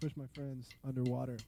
push my friends underwater.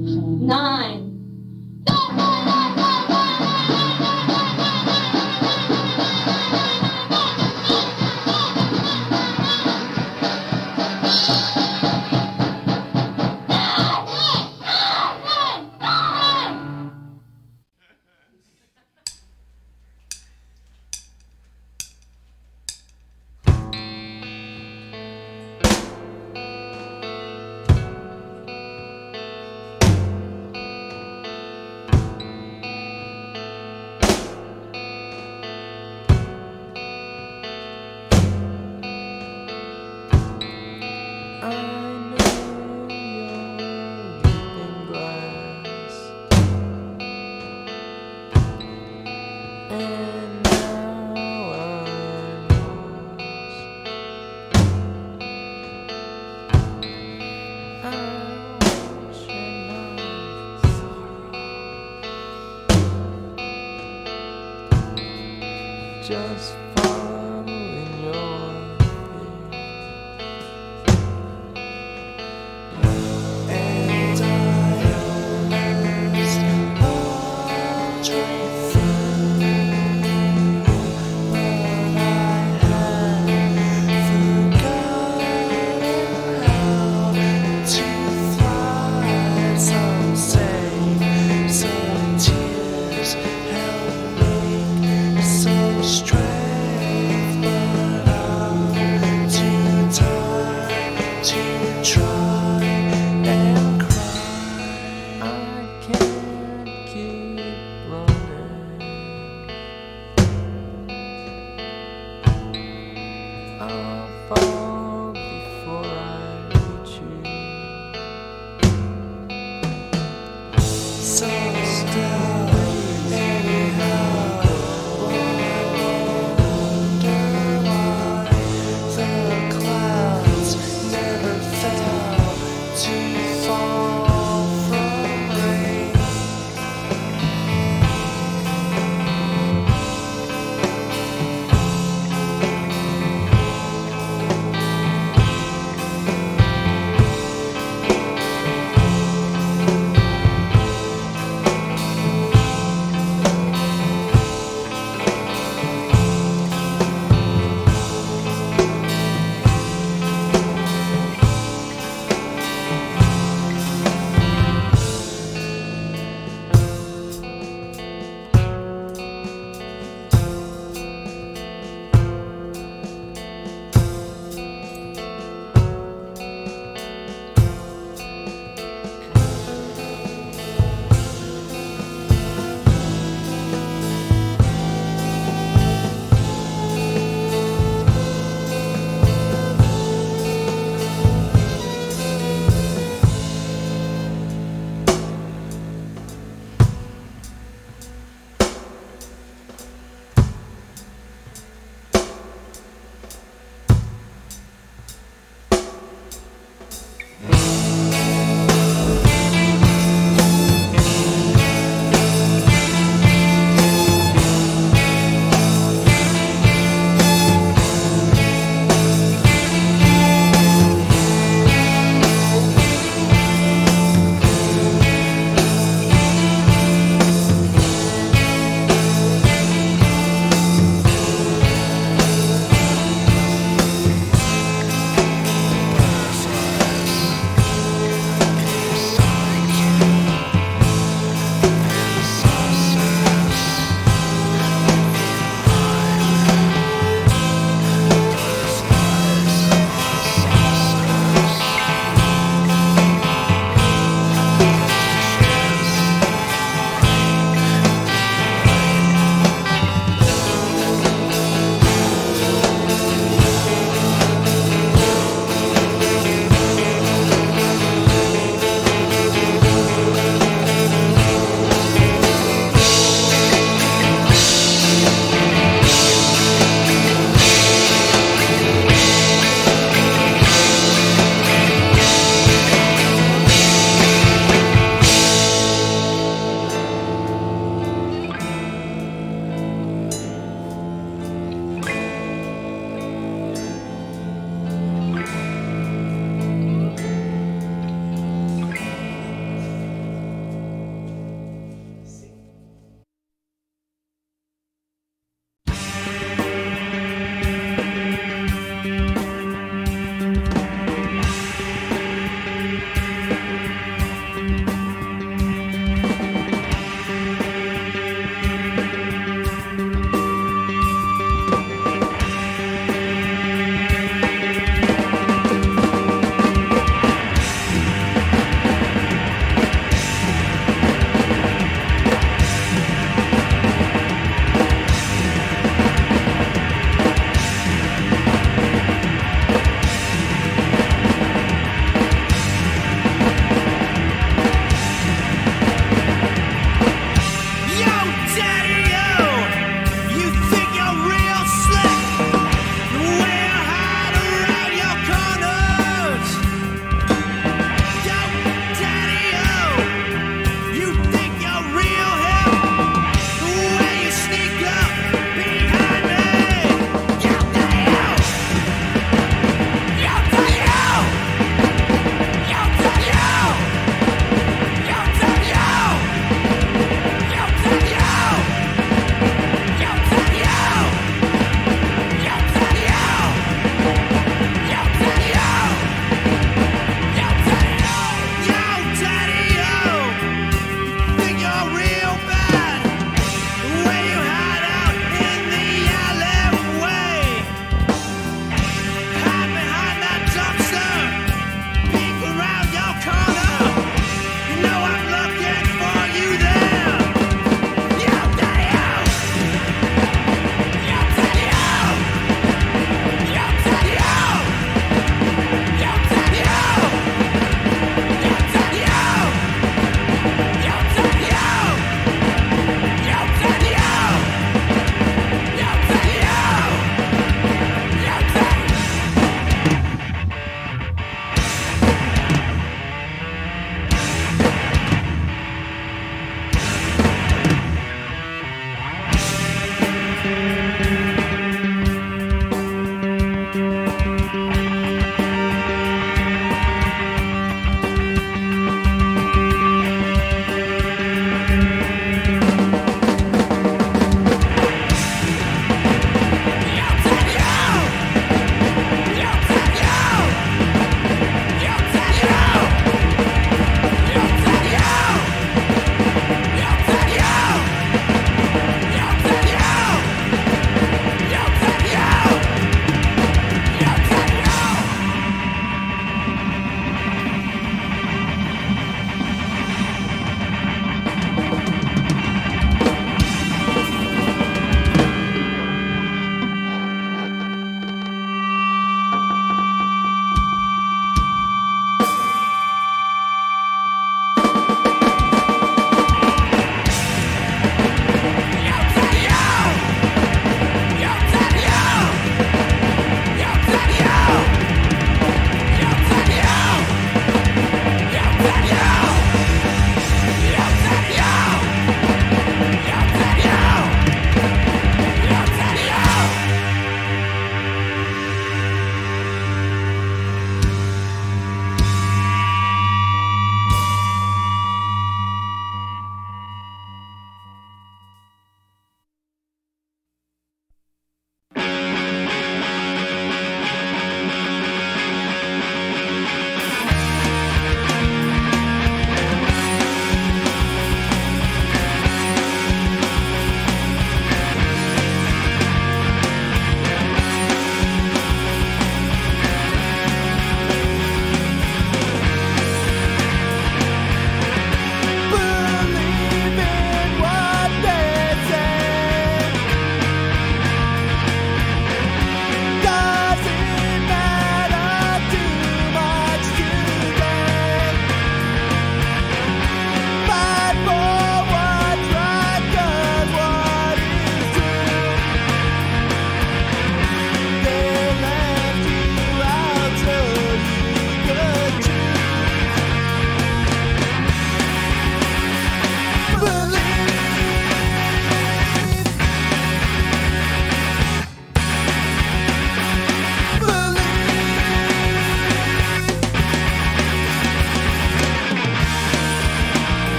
nine, just I'll